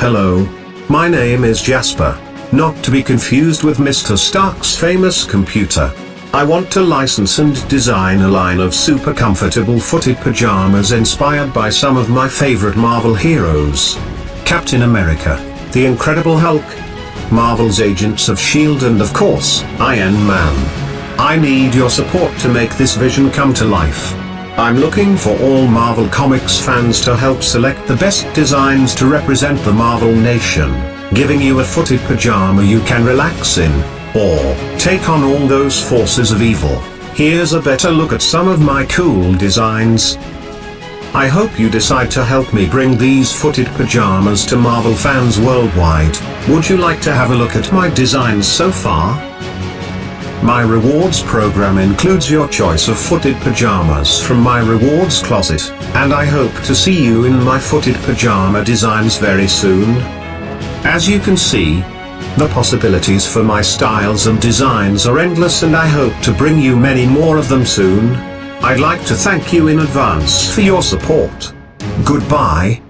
Hello. My name is Jarvis. Not to be confused with Mr. Stark's famous computer. I want to license and design a line of super comfortable footed pajamas inspired by some of my favorite Marvel heroes. Captain America, The Incredible Hulk, Marvel's Agents of S.H.I.E.L.D. and of course, Iron Man. I need your support to make this vision come to life. I'm looking for all Marvel Comics fans to help select the best designs to represent the Marvel Nation, giving you a footed pajama you can relax in, or take on all those forces of evil. Here's a better look at some of my cool designs. I hope you decide to help me bring these footed pajamas to Marvel fans worldwide. Would you like to have a look at my designs so far? My rewards program includes your choice of footed pajamas from my rewards closet, and I hope to see you in my footed pajama designs very soon. As you can see, the possibilities for my styles and designs are endless and I hope to bring you many more of them soon. I'd like to thank you in advance for your support. Goodbye.